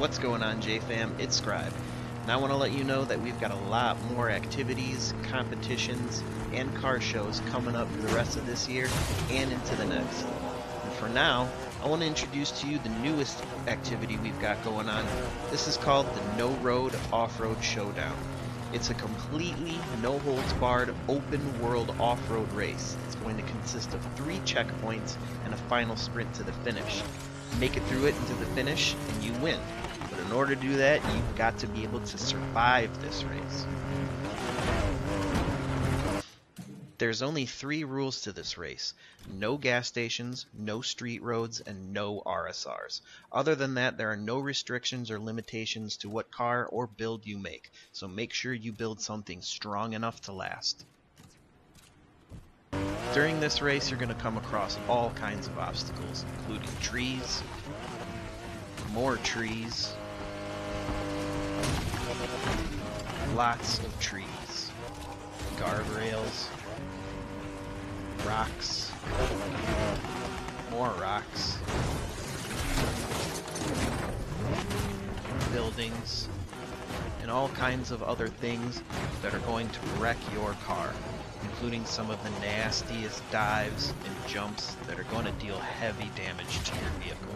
What's going on, JFam? It's Scribe. And I want to let you know that we've got a lot more activities, competitions, and car shows coming up for the rest of this year and into the next. And for now, I want to introduce to you the newest activity we've got going on. This is called the No Road Off-Road Showdown. It's a completely no-holds-barred open world off-road race. It's going to consist of three checkpoints and a final sprint to the finish. Make it through it into the finish and you win. But in order to do that, you've got to be able to survive this race. There's only three rules to this race. No gas stations, no street roads, and no RSRs. Other than that, there are no restrictions or limitations to what car or build you make, so make sure you build something strong enough to last. During this race, you're going to come across all kinds of obstacles, including trees, more trees, lots of trees, guardrails, rocks, more rocks, buildings, and all kinds of other things that are going to wreck your car, including some of the nastiest dives and jumps that are going to deal heavy damage to your vehicle.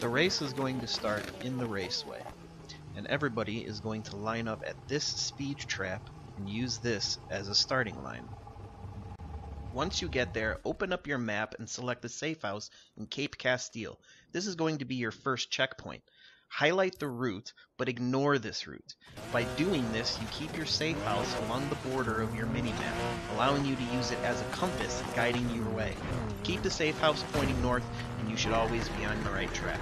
The race is going to start in the raceway, and everybody is going to line up at this speed trap and use this as a starting line. Once you get there, open up your map and select the safe house in Cape Castile. This is going to be your first checkpoint. Highlight the route, but ignore this route. By doing this, you keep your safe house along the border of your minimap, allowing you to use it as a compass guiding your way. Keep the safe house pointing north, and you should always be on the right track.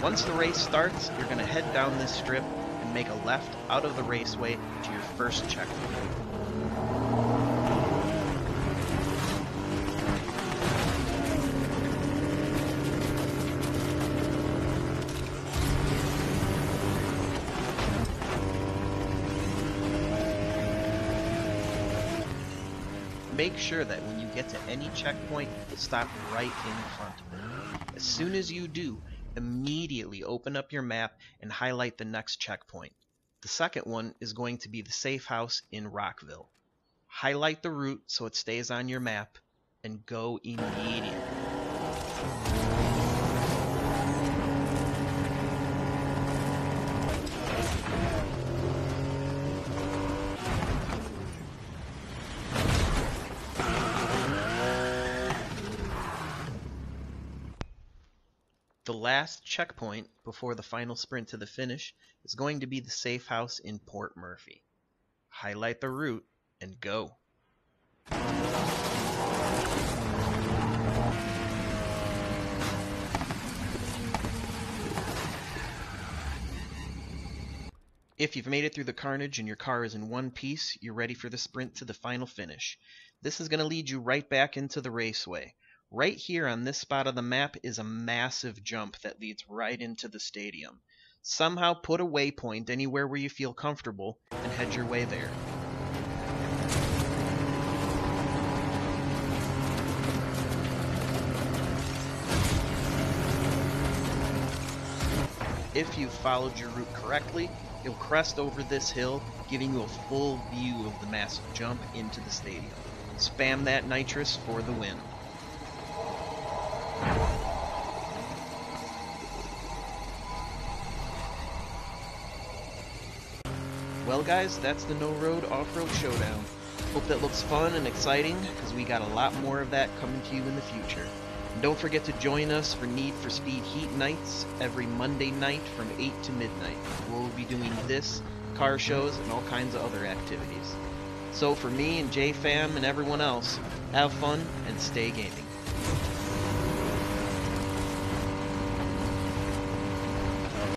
Once the race starts, you're going to head down this strip and make a left out of the raceway to your first checkpoint. Make sure that when you get to any checkpoint, stop right in front of it. As soon as you do, immediately open up your map and highlight the next checkpoint. The second one is going to be the safe house in Rockville. Highlight the route so it stays on your map and go immediately. The last checkpoint before the final sprint to the finish is going to be the safe house in Port Murphy. Highlight the route and go. If you've made it through the carnage and your car is in one piece, you're ready for the sprint to the final finish. This is going to lead you right back into the raceway. Right here on this spot of the map is a massive jump that leads right into the stadium. Somehow put a waypoint anywhere where you feel comfortable and head your way there. If you've followed your route correctly, you'll crest over this hill, giving you a full view of the massive jump into the stadium. Spam that nitrous for the win. Well guys, that's the No Road Off-Road Showdown. Hope that looks fun and exciting, because we got a lot more of that coming to you in the future. And don't forget to join us for Need for Speed Heat Nights every Monday night from 8 to midnight. We'll be doing this, car shows, and all kinds of other activities. So for me and JFam and everyone else, have fun and stay gaming.